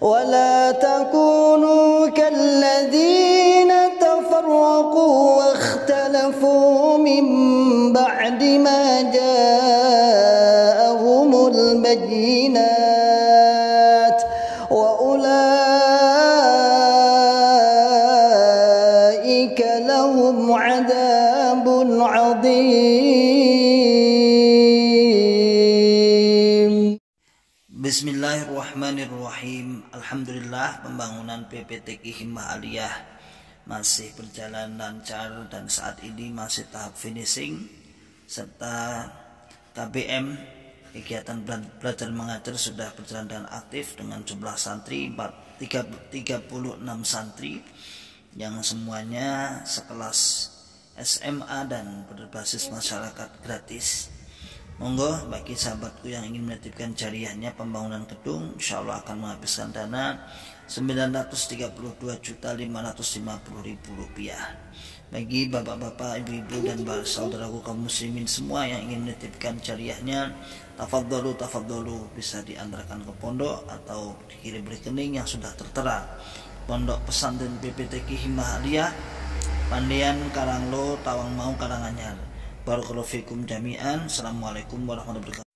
ولا تكونوا كالذين تفرقوا واختلفوا من بعد ما جاءهم Bismillahirrahmanirrahim. Alhamdulillah pembangunan PPTK Himmah Aliyah masih berjalan lancar dan saat ini masih tahap finishing serta KBM kegiatan belajar mengajar sudah berjalan dengan aktif dengan jumlah santri 36 santri yang semuanya sekelas SMA dan berbasis masyarakat gratis Monggo bagi sahabatku yang ingin menitipkan jariahnya pembangunan gedung insya Allah akan menghabiskan dana 932.550.000 rupiah. Bagi bapak-bapak, ibu-ibu dan saudaraku kaum muslimin semua yang ingin menitipkan jariahnya tafadhalu tafadhalu bisa diantarkan ke pondok atau dikirim rekening yang sudah tertera. Pondok Pesantren BPTK Himmah Aliyah Pandian Karanglo Tawang Mau Karanganyar Barakallahu fikum jami'an. Assalamualaikum warahmatullahi wabarakatuh.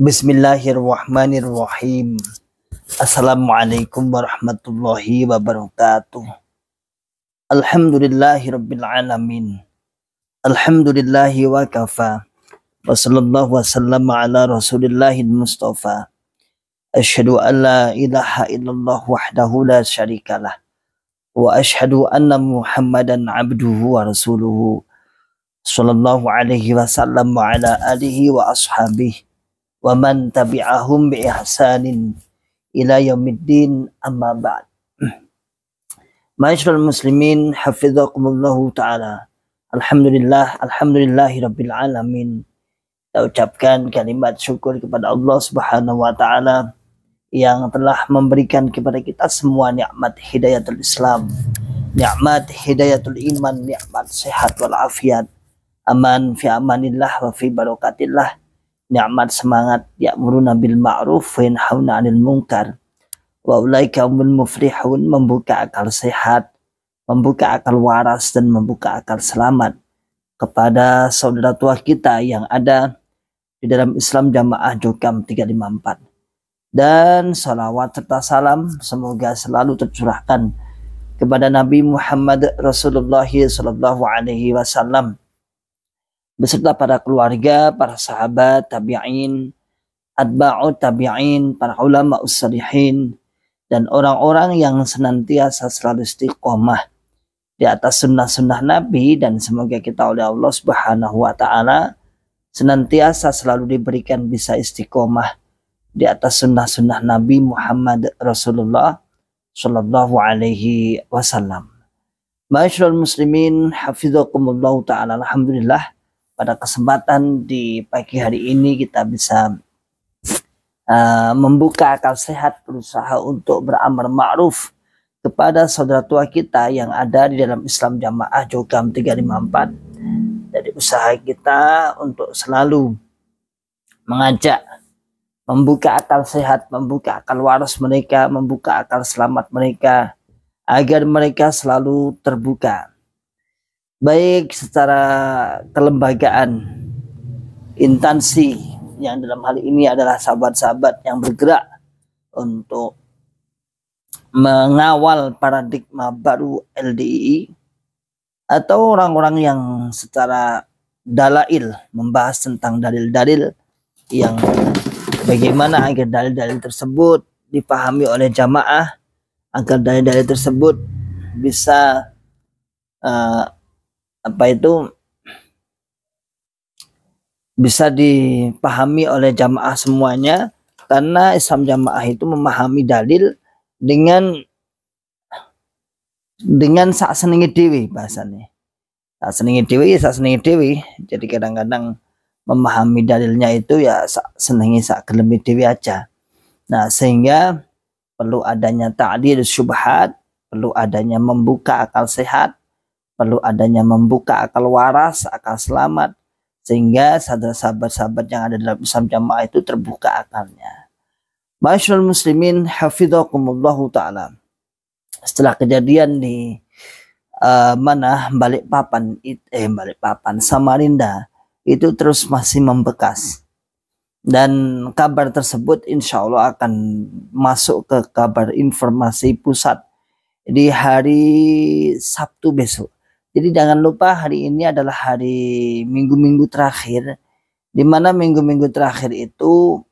Bismillahirrahmanirrahim. Assalamualaikum warahmatullahi wabarakatuh. Alhamdulillahirabbil alamin. الحمد لله وكفى وصلى الله وسلم على رسول الله المصطفى أشهد أن لا إله إلا الله وحده لا شريك له وأشهد أن محمدا عبده ورسوله صلى الله عليه وسلم على آله وأصحابه ومن تبعهم بإحسان إلى يوم الدين أما بعد معاشر المسلمين حفظكم الله تعالى Alhamdulillah, Alhamdulillahi Rabbil Alamin. Kita ucapkan kalimat syukur kepada Allah Subhanahu wa Ta'ala yang telah memberikan kepada kita semua nikmat hidayatul Islam, nikmat hidayatul iman, nikmat sehat wal afiat, aman fi amanillah wa fi barakatillah, nikmat semangat ya'muruna bil ma'ruf wa 'anil munkar. Wa ulaika muflihun membuka akal sehat, membuka akal waras dan membuka akal selamat kepada saudara tua kita yang ada di dalam Islam Jamaah Jokam 354 dan salawat serta salam semoga selalu tercurahkan kepada Nabi Muhammad Rasulullah Sallallahu Alaihi Wasallam. Beserta para keluarga, para sahabat, tabi'in, atba'u tabi'in, para ulama ussalihin, dan orang-orang yang senantiasa selalu istiqomah di atas sunnah-sunnah Nabi dan semoga kita oleh Allah Subhanahu wa taala senantiasa selalu diberikan bisa istiqomah di atas sunnah-sunnah Nabi Muhammad Rasulullah Shallallahu Alaihi Wasallam. Masyaallah muslimin hafizakumullah taala alhamdulillah pada kesempatan di pagi hari ini kita bisa uh, membuka akal sehat berusaha untuk beramar ma'ruf kepada saudara tua kita yang ada di dalam Islam Jamaah Jogam 354 dari usaha kita untuk selalu mengajak membuka akal sehat, membuka akal waras mereka, membuka akal selamat mereka agar mereka selalu terbuka. Baik secara kelembagaan intansi yang dalam hal ini adalah sahabat-sahabat yang bergerak untuk mengawal paradigma baru LDII atau orang-orang yang secara dalail membahas tentang dalil-dalil yang bagaimana agar dalil-dalil tersebut dipahami oleh jamaah agar dalil-dalil tersebut bisa uh, apa itu bisa dipahami oleh jamaah semuanya. Karena Islam jamaah itu memahami dalil dengan dengan sak senengi dewi bahasanya sak senengi dewi ya sak senengi dewi jadi kadang-kadang memahami dalilnya itu ya sak senengi sak gelemi dewi aja. Nah sehingga perlu adanya ta'dil syubhat, perlu adanya membuka akal sehat, perlu adanya membuka akal waras, akal selamat, sehingga sahabat-sahabat yang ada dalam Islam jamaah itu terbuka akalnya. Masyaallah muslimin hafidhakumullahu taala. Setelah kejadian di uh, mana balik papan eh balik papan Samarinda itu terus masih membekas dan kabar tersebut insya Allah akan masuk ke kabar informasi pusat di hari Sabtu besok. Jadi jangan lupa hari ini adalah hari minggu-minggu terakhir di mana minggu-minggu terakhir itu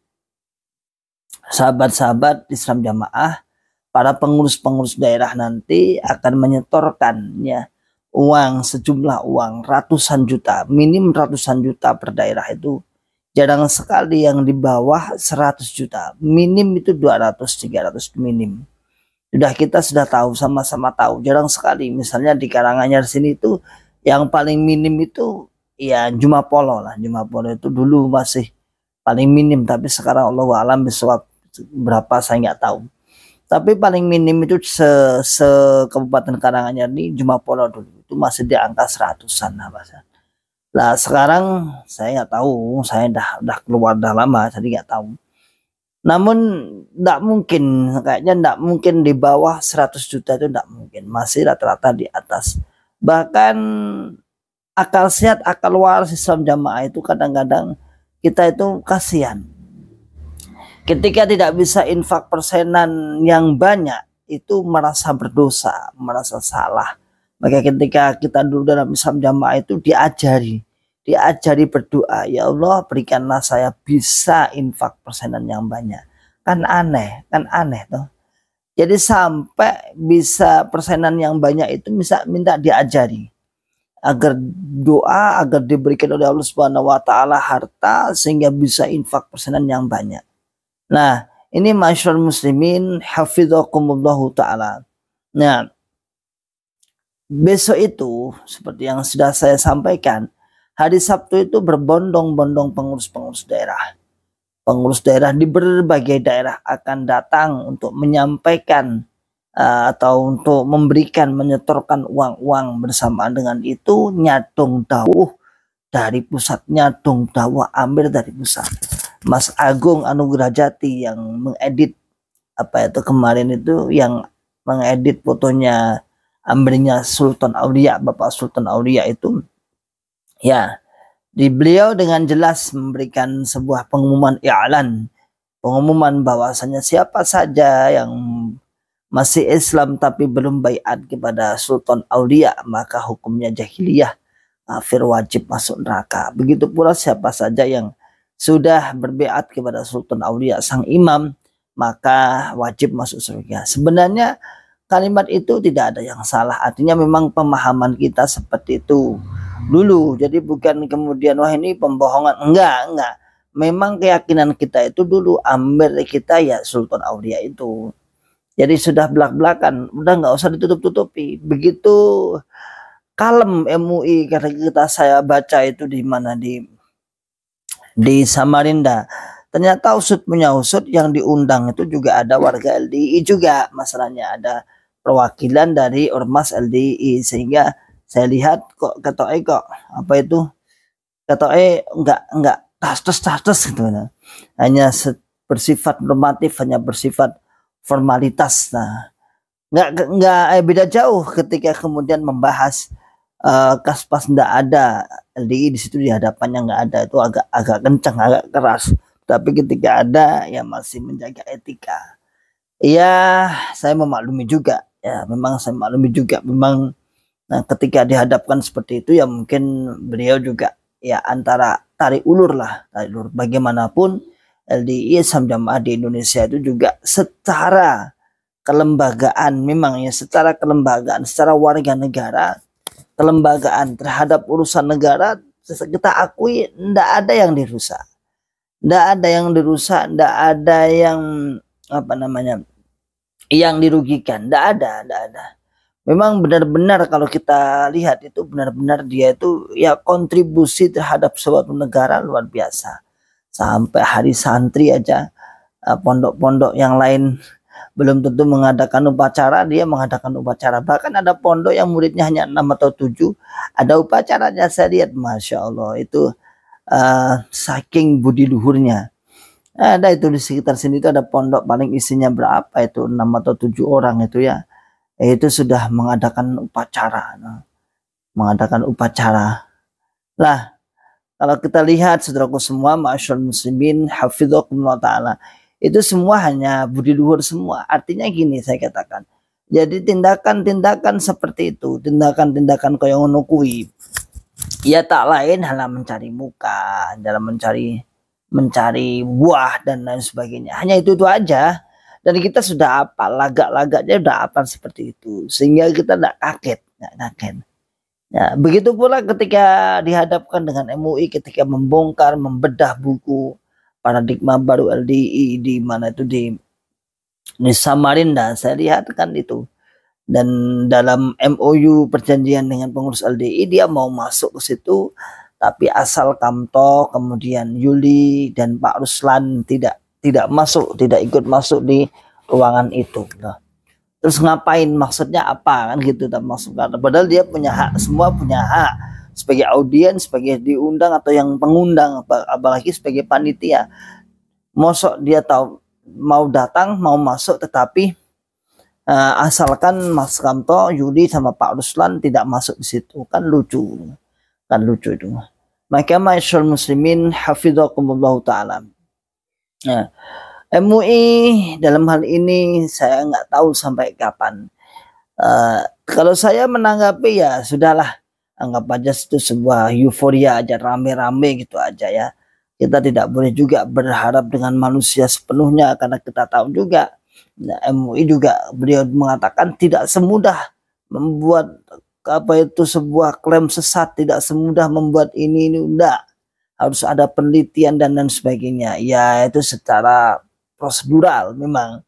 sahabat-sahabat Islam jamaah para pengurus-pengurus daerah nanti akan menyetorkannya uang sejumlah uang ratusan juta minim ratusan juta per daerah itu. Jarang sekali yang di bawah 100 juta minim itu 200 300 minim. Sudah kita sudah tahu sama-sama tahu. Jarang sekali misalnya di Karanganyar sini itu yang paling minim itu ya Juma Polo lah. Juma Polo itu dulu masih paling minim tapi sekarang Allah alam besok berapa saya nggak tahu tapi paling minim itu se, se Kabupaten Karanganyar ini Juma Polo dulu itu masih di angka seratusan lah bahasa Nah sekarang saya nggak tahu, saya dah dah keluar dah lama, jadi nggak tahu. Namun tidak mungkin, kayaknya tidak mungkin di bawah 100 juta itu tidak mungkin, masih rata-rata di atas. Bahkan akal sehat, akal waras Islam jamaah itu kadang-kadang kita itu kasihan. Ketika tidak bisa infak persenan yang banyak, itu merasa berdosa, merasa salah maka ketika kita dulu dalam Islam jamaah itu diajari, diajari berdoa, ya Allah berikanlah saya bisa infak persenan yang banyak. Kan aneh, kan aneh tuh. Jadi sampai bisa persenan yang banyak itu bisa minta diajari agar doa agar diberikan oleh Allah Subhanahu wa taala harta sehingga bisa infak persenan yang banyak. Nah, ini masyarakat muslimin hafizakumullahu taala. Nah, besok itu seperti yang sudah saya sampaikan hari Sabtu itu berbondong-bondong pengurus-pengurus daerah. Pengurus daerah di berbagai daerah akan datang untuk menyampaikan uh, atau untuk memberikan menyetorkan uang-uang bersamaan dengan itu nyadong dawuh. Dari pusat nyadong dawuh ambil dari pusat Mas Agung Anugerah Jati yang mengedit apa itu kemarin itu yang mengedit fotonya ambilnya Sultan Aulia, Bapak Sultan Aulia itu. Ya di beliau dengan jelas memberikan sebuah pengumuman i'lan. Pengumuman bahwasanya siapa saja yang masih Islam tapi belum bayat kepada Sultan Aulia maka hukumnya jahiliyah kafir wajib masuk neraka. Begitu pula siapa saja yang sudah berbeat kepada Sultan Aulia sang imam maka wajib masuk surga sebenarnya kalimat itu tidak ada yang salah. Artinya memang pemahaman kita seperti itu dulu. Jadi bukan kemudian wah ini pembohongan. Enggak, enggak. Memang keyakinan kita itu dulu ambil kita ya Sultan Aulia itu. Jadi sudah belak-belakan, udah nggak usah ditutup-tutupi. Begitu kalem MUI kata kita saya baca itu di mana di di Samarinda ternyata usut punya usut yang diundang itu juga ada warga LDI juga. Masalahnya ada perwakilan dari ormas LDI sehingga saya lihat kok ketoe kok apa itu? Ketoe enggak enggak tas tas tas tas gitu. Hanya bersifat normatif hanya bersifat formalitas. Nah enggak enggak eh, beda jauh ketika kemudian membahas uh, kaspas enggak ada LDI di situ di hadapannya enggak ada. Itu agak agak kencang agak keras. Tapi ketika ada ya masih menjaga etika. Ya saya memaklumi juga. Ya memang saya maklumi juga. Memang nah ketika dihadapkan seperti itu ya mungkin beliau juga ya antara tarik ulur lah. Tarik ulur. Bagaimanapun LDI Islam Jamaah di Indonesia itu juga secara kelembagaan. Memang ya secara kelembagaan secara warga negara kelembagaan terhadap urusan negara kita akui tidak ada yang dirusak tidak ada yang dirusak tidak ada yang apa namanya yang dirugikan. Tidak ada, tidak ada. Memang benar-benar kalau kita lihat itu benar-benar dia itu ya kontribusi terhadap suatu negara luar biasa. Sampai hari santri aja eh, pondok-pondok yang lain belum tentu mengadakan upacara dia mengadakan upacara. Bahkan ada pondok yang muridnya hanya enam atau tujuh ada upacaranya saya lihat masya Allah itu uh, saking budi luhurnya. Ada itu di sekitar sini itu ada pondok paling isinya berapa itu enam atau tujuh orang itu ya. Itu sudah mengadakan upacara nah, mengadakan upacara. Lah kalau kita lihat saudaraku semua masyarakat muslimin hafidhakumullah ta'ala itu semua hanya budi luhur semua. Artinya gini saya katakan. Jadi tindakan-tindakan seperti itu, tindakan-tindakan kaya ngono kuwi ya tak lain hanya mencari muka, dalam mencari mencari buah dan lain sebagainya. Hanya itu itu aja. Dan kita sudah apa lagak-lagaknya sudah apa seperti itu sehingga kita tidak kaget, tidak kaget. Ya, begitu pula ketika dihadapkan dengan MUI ketika membongkar, membedah buku paradigma baru LDI di mana itu di di Samarinda. Saya lihat kan itu. Dan dalam MOU perjanjian dengan pengurus LDI dia mau masuk ke situ. Tapi asal Kamto kemudian Yuli dan Pak Ruslan tidak tidak masuk tidak ikut masuk di ruangan itu. Nah, terus ngapain? Maksudnya apa? Kan gitu dan masuk. Padahal dia punya hak semua punya hak sebagai audiens, sebagai diundang atau yang pengundang, apalagi sebagai panitia. Mosok dia tahu mau datang, mau masuk, tetapi uh, asalkan Mas Kamto, Yudi sama Pak Ruslan tidak masuk di situ, kan lucu, kan lucu itu. Maka masyarakat muslimin hafidhakumullah taala. Nah, MUI dalam hal ini saya nggak tahu sampai kapan. Uh, kalau saya menanggapi ya sudahlah anggap aja itu sebuah euforia aja rame-rame gitu aja ya. Kita tidak boleh juga berharap dengan manusia sepenuhnya karena kita tahu juga. Nah, MUI juga beliau mengatakan tidak semudah membuat apa itu sebuah klaim sesat tidak semudah membuat ini ini enggak. Harus ada penelitian dan lain sebagainya. Ya itu secara prosedural memang.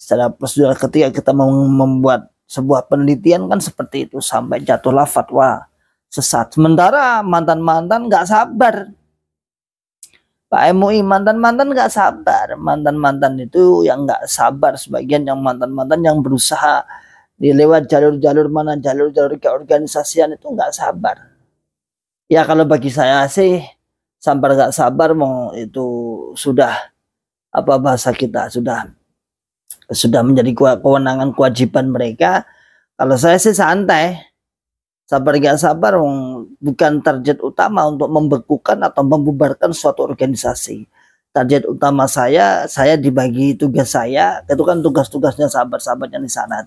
Secara prosedural ketika kita membuat sebuah penelitian kan seperti itu sampai jatuhlah fatwa sesat. Sementara mantan-mantan nggak sabar. Pak MUI mantan-mantan nggak sabar. Mantan-mantan itu yang nggak sabar. Sebagian yang mantan-mantan yang berusaha di lewat jalur-jalur mana, jalur-jalur keorganisasian itu nggak sabar. Ya kalau bagi saya sih sabar nggak sabar mau itu sudah apa bahasa kita sudah sudah menjadi kewenangan kewajiban mereka. Kalau saya sih santai Sabar gak sabar bukan target utama untuk membekukan atau membubarkan suatu organisasi. Target utama saya, saya dibagi tugas saya, itu kan tugas-tugasnya sahabat-sahabat yang di sana.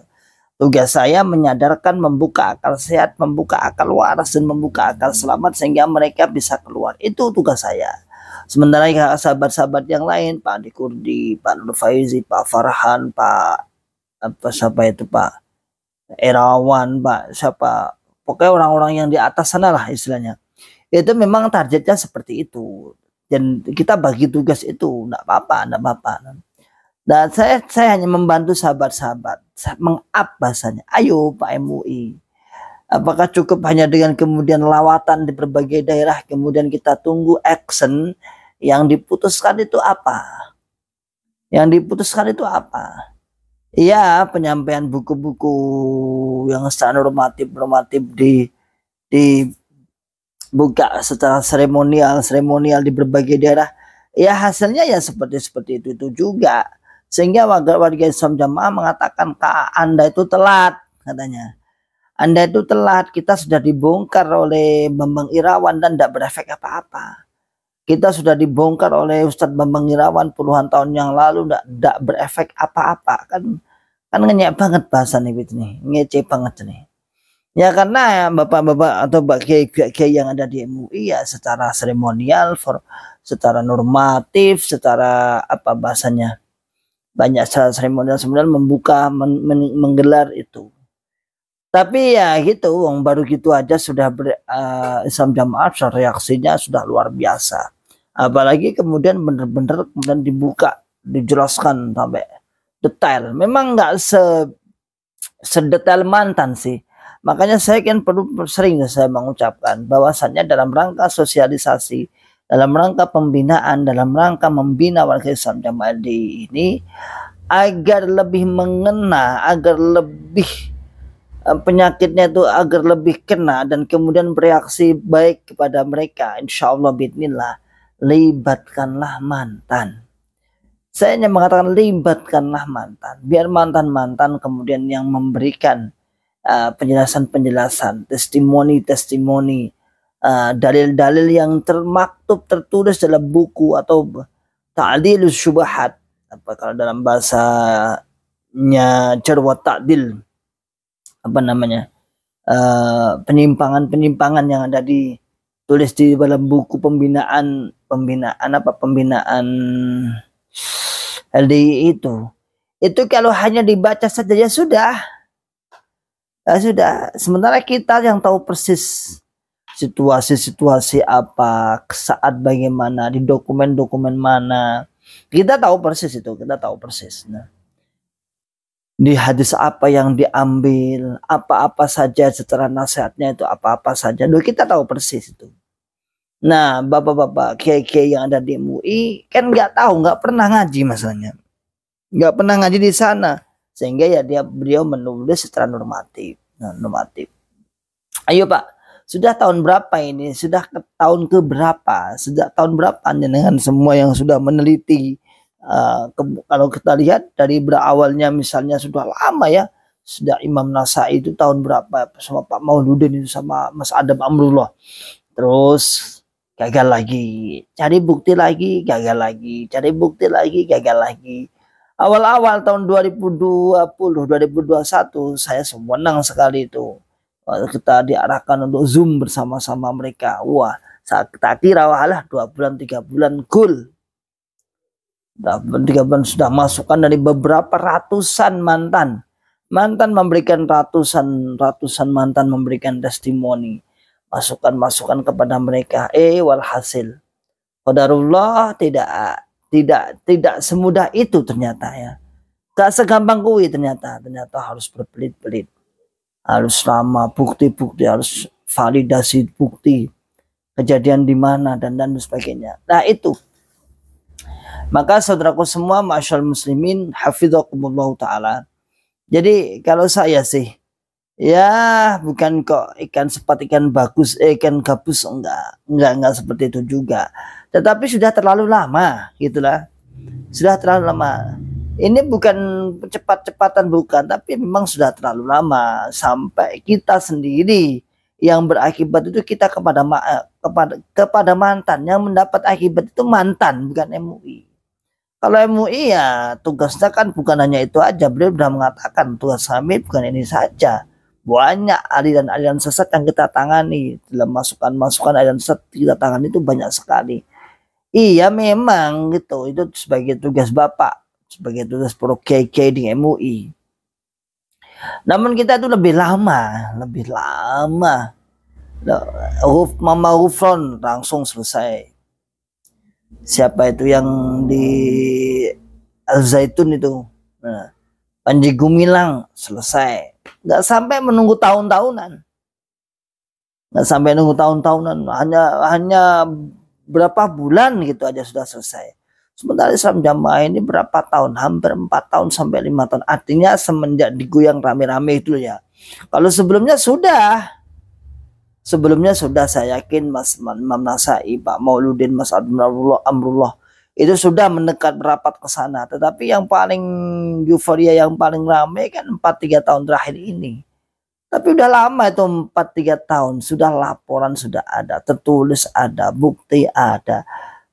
Tugas saya menyadarkan, membuka akal sehat, membuka akal waras, dan membuka akal selamat sehingga mereka bisa keluar. Itu tugas saya. Sementara sahabat-sahabat yang lain, Pak Andi Kurdi, Pak Nur Faizi, Pak Farhan, Pak apa siapa itu Pak Erawan, Pak siapa pokoknya orang-orang yang di atas sana lah istilahnya. Itu memang targetnya seperti itu. Dan kita bagi tugas itu enggak apa-apa enggak apa-apa. Dan saya saya hanya membantu sahabat-sahabat. Mengap bahasanya. Ayo Pak MUI apakah cukup hanya dengan kemudian lawatan di berbagai daerah kemudian kita tunggu action? Yang diputuskan itu apa? Yang diputuskan itu apa Iya, penyampaian buku-buku yang secara normatif normatif di buka secara seremonial seremonial di berbagai daerah. Ya hasilnya ya seperti seperti itu itu juga. Sehingga warga warga Islam jamaah mengatakan kak anda itu telat katanya. Anda itu telat, kita sudah dibongkar oleh Bambang Irawan dan tidak berefek apa-apa. Kita sudah dibongkar oleh Ustadz Bambang Irawan puluhan tahun yang lalu tidak berefek apa-apa. Kan kan ngenyek banget bahasa nih nih. Ngece banget nih ya karena bapak-bapak atau mbak kiai yang ada di MUI ya secara seremonial for secara normatif secara apa bahasanya banyak secara seremonial sebenarnya membuka men, men, menggelar itu. Tapi ya gitu wong baru gitu aja sudah ber, uh, Islam Jamaah reaksinya sudah luar biasa apalagi kemudian benar-benar kemudian dibuka dijelaskan sampai detail memang nggak se sedetail mantan sih makanya saya kan perlu sering saya mengucapkan bahwasannya dalam rangka sosialisasi dalam rangka pembinaan dalam rangka membina warga Islam Jamaah di ini agar lebih mengena, agar lebih eh, penyakitnya itu agar lebih kena dan kemudian bereaksi baik kepada mereka. Insya Allah bismillah libatkanlah mantan. Saya hanya mengatakan libatkanlah mantan. Biar mantan-mantan kemudian yang memberikan eh, penjelasan-penjelasan, testimoni-testimoni, uh, dalil-dalil yang termaktub tertulis dalam buku atau ta'dilus syubhat apa kalau dalam bahasanya jarwa ta'dil apa namanya uh, penyimpangan-penyimpangan yang ada di tulis di dalam buku pembinaan pembinaan apa pembinaan LDI itu itu kalau hanya dibaca saja ya sudah ya sudah sementara kita yang tahu persis situasi-situasi apa saat bagaimana di dokumen-dokumen mana kita tahu persis itu, kita tahu persis. Nah, di hadis apa yang diambil, apa-apa saja secara nasihatnya itu apa-apa saja. Duh, kita tahu persis itu. Nah, bapak-bapak kiai-kiai yang ada di MUI kan nggak tahu, nggak pernah ngaji masalahnya, nggak pernah ngaji di sana, sehingga ya dia beliau menulis secara normatif, nah, normatif. Ayo Pak, sudah tahun berapa ini? Sudah ke tahun ke berapa? Sudah tahun berapa dengan semua yang sudah meneliti? Uh, ke, kalau kita lihat dari berawalnya misalnya sudah lama ya, sudah Imam Nasai itu tahun berapa sama Pak Mauludin itu sama Mas Adam Amrullah. Terus gagal lagi, cari bukti lagi, gagal lagi, cari bukti lagi, gagal lagi. Awal-awal tahun 2020, 2021 saya senang sekali itu. Kita diarahkan untuk zoom bersama-sama mereka. Wah saat kita kira walah dua bulan tiga bulan cool. Dua bulan tiga bulan sudah masukkan dari beberapa ratusan mantan. Mantan memberikan ratusan ratusan mantan memberikan testimoni masukan masukan kepada mereka. Eh walhasil Qadarullah tidak tidak tidak semudah itu ternyata ya. Tak segampang kui ternyata. Ternyata harus berpelit-pelit. Harus lama bukti-bukti harus validasi bukti kejadian di mana dan dan sebagainya. Nah itu. Maka saudaraku semua masyal muslimin hafizakumullah taala. Jadi kalau saya sih ya bukan kok ikan sepat ikan bagus eh, ikan gabus enggak enggak enggak seperti itu juga tetapi sudah terlalu lama gitulah sudah terlalu lama ini bukan cepat-cepatan bukan, tapi memang sudah terlalu lama sampai kita sendiri yang berakibat itu kita kepada eh, kepada kepada mantan yang mendapat akibat itu mantan bukan MUI. Kalau MUI ya tugasnya kan bukan hanya itu aja. Beliau sudah mengatakan tugas kami bukan ini saja. Banyak aliran-aliran sesat yang kita tangani dalam masukan-masukan aliran sesat kita tangani itu banyak sekali. Iya memang gitu itu sebagai tugas Bapak sebagai tugas pro KK di MUI. Namun kita itu lebih lama, lebih lama. Huruf Mama Rufron langsung selesai. Siapa itu yang di Al Zaitun itu? Nah, Panji Gumilang selesai. Nggak sampai menunggu tahun-tahunan. Nggak sampai menunggu tahun-tahunan. Hanya hanya berapa bulan gitu aja sudah selesai. Sementara Islam jamaah ini berapa tahun? Hampir 4 tahun sampai 5 tahun. Artinya semenjak digoyang rame-rame itu ya. Kalau sebelumnya sudah. Sebelumnya sudah saya yakin Mas Imam Nasai, Pak Mauludin, Mas Abdullah Amrullah itu sudah mendekat merapat ke sana. Tetapi yang paling euforia yang paling ramai kan 4-3 tahun terakhir ini. Tapi udah lama itu 4-3 tahun. Sudah laporan sudah ada. Tertulis ada. Bukti ada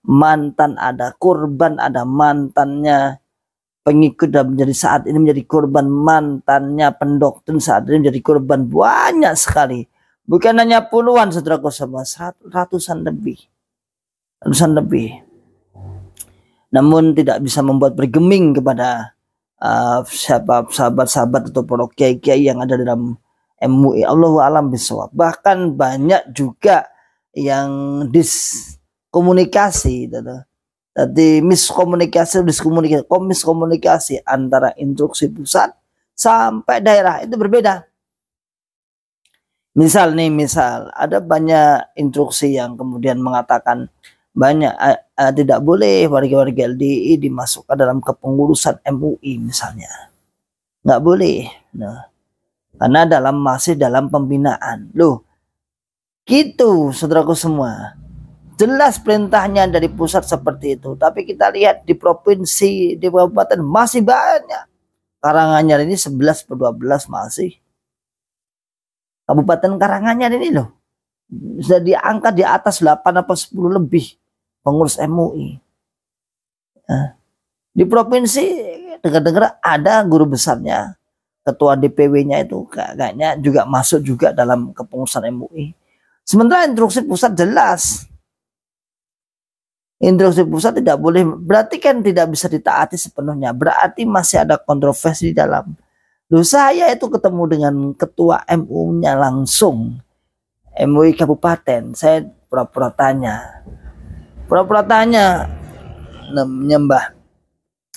mantan ada, korban ada, mantannya pengikut dan menjadi saat ini menjadi korban mantannya pendoktrin saat ini menjadi korban banyak sekali bukan hanya puluhan saudara sama ratusan lebih ratusan lebih namun tidak bisa membuat bergeming kepada uh, sahabat-sahabat atau para kiai-kiai yang ada dalam MUI Allah alam bisawab bahkan banyak juga yang dis komunikasi gitu. Miskomunikasi, diskomunikasi, miskomunikasi antara instruksi pusat sampai daerah itu berbeda. Misal nih, misal ada banyak instruksi yang kemudian mengatakan banyak uh, tidak boleh warga-warga LDI dimasukkan dalam kepengurusan MUI misalnya. Nggak boleh. Nah, karena dalam masih dalam pembinaan. Loh, gitu saudaraku semua. Jelas perintahnya dari pusat seperti itu. Tapi kita lihat di provinsi, di kabupaten masih banyak. Karanganyar ini 11 per 12 masih. Kabupaten Karanganyar ini loh. Sudah diangkat di atas 8 apa 10 lebih pengurus MUI. Nah, di provinsi dengar-dengar ada guru besarnya, ketua DPW-nya itu kayaknya juga masuk juga dalam kepengurusan MUI. Sementara instruksi pusat jelas. Instruksi pusat tidak boleh, berarti kan tidak bisa ditaati sepenuhnya. Berarti masih ada kontroversi di dalam. Loh saya itu ketemu dengan ketua MU-nya langsung. MUI Kabupaten. Saya pura-pura tanya pura-pura tanya menyembah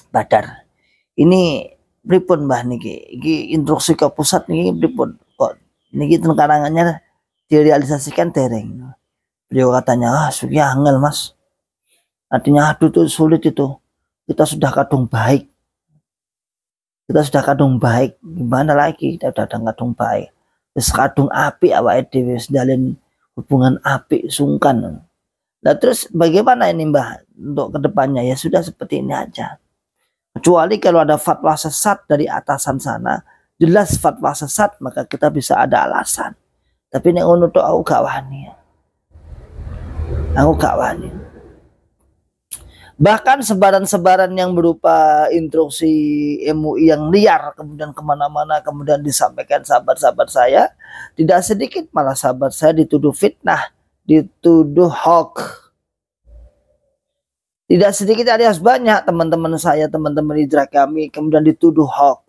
Badar. Ini pripun mbah niki? Iki instruksi ke pusat niki pripun? Kok niki karangannya direalisasikan dereng? Beliau katanya ah suki angel mas. Artinya aduh itu sulit itu. Kita sudah kadung baik. Kita sudah kadung baik. Gimana lagi kita sudah kadung baik? Terus kadung api awak dhewe dalin hubungan api sungkan Nah terus bagaimana ini Mbah untuk ke depannya ya sudah seperti ini aja. Kecuali kalau ada fatwa sesat dari atasan sana, jelas fatwa sesat maka kita bisa ada alasan. Tapi ini untuk aku gak wani. Aku gak wani. Bahkan sebaran-sebaran yang berupa instruksi MUI yang liar kemudian ke mana-mana kemudian disampaikan sahabat-sahabat saya tidak sedikit malah sahabat saya dituduh fitnah dituduh hoax. Tidak sedikit alias banyak teman-teman saya, teman-teman hijrah kami kemudian dituduh hoax.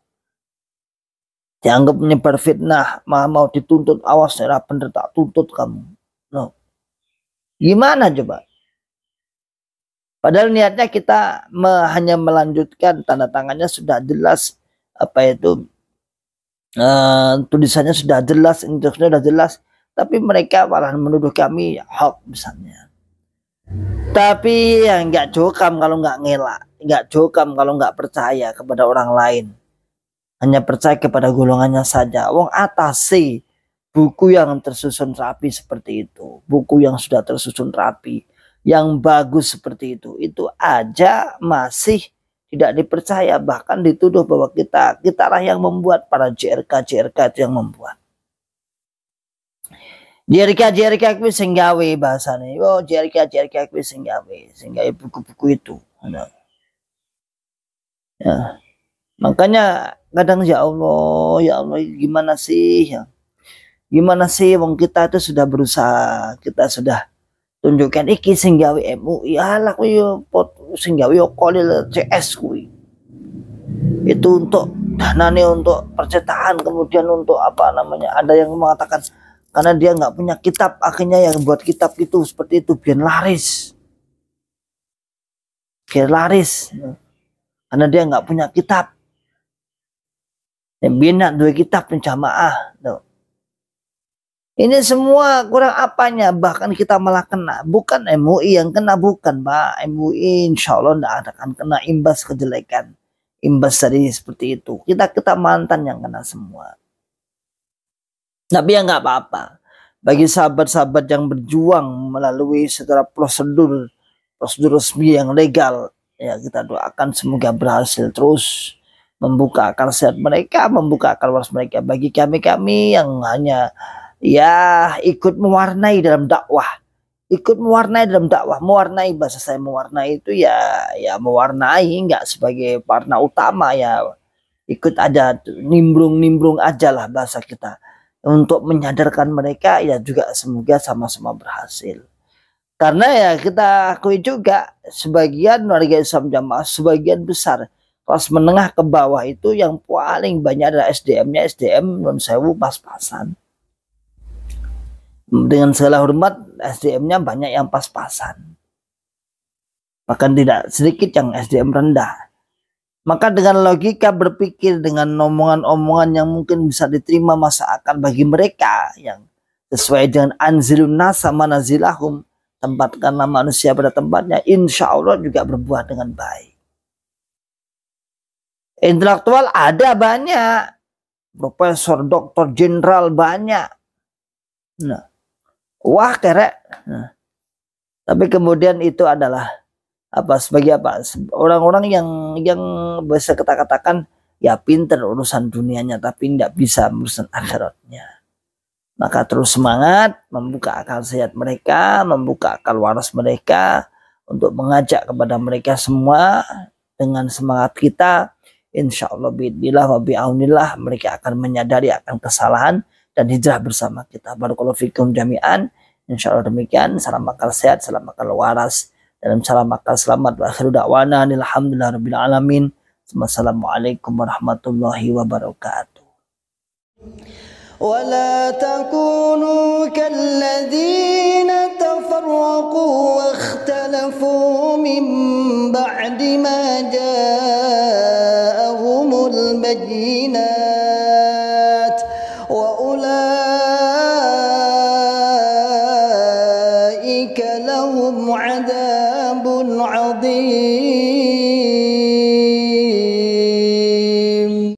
Dianggap menyebar fitnah, mau, mau dituntut, awas bener tak tuntut kamu. No. Gimana coba? Padahal niatnya kita me, hanya melanjutkan tanda tangannya sudah jelas apa itu uh, tulisannya sudah jelas, instruksinya sudah jelas tapi mereka malah menuduh kami hoax misalnya. Tapi yang nggak jokam kalau nggak ngelak, nggak jokam kalau nggak percaya kepada orang lain. Hanya percaya kepada golongannya saja. Wong atas sih buku yang tersusun rapi seperti itu, buku yang sudah tersusun rapi, yang bagus seperti itu, itu aja masih tidak dipercaya bahkan dituduh bahwa kita kita lah yang membuat para JRK JRK itu yang membuat Jerika jerika kuwi sing gawe bahasane. Oh, jerika jerika kuwi sing gawe, sing gawe buku-buku itu. Ya. Makanya kadang ya Allah, ya Allah gimana sih ya? Gimana sih wong kita itu sudah berusaha, kita sudah tunjukkan iki sing gawe MUI, alah kuwi pot sing gawe kolil CS kuwi. Itu untuk danane untuk percetakan kemudian untuk apa namanya? Ada yang mengatakan karena dia nggak punya kitab akhirnya yang buat kitab itu seperti itu biar laris. Biar laris. Karena dia nggak punya kitab. Yang bina dua kitab penjamaah ini semua kurang apanya bahkan kita malah kena. Bukan MUI yang kena bukan Pak MUI insya Allah tidak akan kena imbas kejelekan. Imbas dari seperti itu. Kita kita mantan yang kena semua tapi ya nggak apa-apa. Bagi sahabat-sahabat yang berjuang melalui secara prosedur prosedur resmi yang legal, ya kita doakan semoga berhasil terus membuka akal sehat mereka, membuka akal waras mereka. Bagi kami-kami yang hanya ya ikut mewarnai dalam dakwah, ikut mewarnai dalam dakwah, mewarnai bahasa saya mewarnai itu ya ya mewarnai nggak sebagai warna utama ya ikut aja nimbrung-nimbrung aja lah bahasa kita untuk menyadarkan mereka ya juga semoga sama-sama berhasil. Karena ya kita akui juga sebagian warga Islam jamaah sebagian besar kelas menengah ke bawah itu yang paling banyak adalah SDM-nya SDM non sewu pas-pasan. Dengan segala hormat SDM-nya banyak yang pas-pasan. Bahkan tidak sedikit yang SDM rendah. Maka dengan logika berpikir dengan omongan-omongan yang mungkin bisa diterima masa akan bagi mereka yang sesuai dengan anzilun nasa manazilahum tempatkanlah manusia pada tempatnya, insya Allah juga berbuah dengan baik. Intelektual ada banyak, profesor, doktor, jenderal banyak. Nah, wah kerek. Nah, tapi kemudian itu adalah apa sebagai apa orang-orang yang yang bisa kita katakan ya pinter urusan dunianya tapi tidak bisa urusan akhiratnya maka terus semangat membuka akal sehat mereka, membuka akal waras mereka untuk mengajak kepada mereka semua dengan semangat kita. Insya Allah bidillah wa bi'aunillah mereka akan menyadari akan kesalahan dan hijrah bersama kita. Barakallahu fikum jami'an. Insya Allah demikian. Salam akal sehat, salam akal waras. Dalam salam akal selamat wa da'wana. Alhamdulillah rabbil alamin. Assalamualaikum warahmatullahi wabarakatuh. ولا تكونوا كالذين تفرقوا واختلفوا من بعد ما جاءهم البينات وأولئك عظيم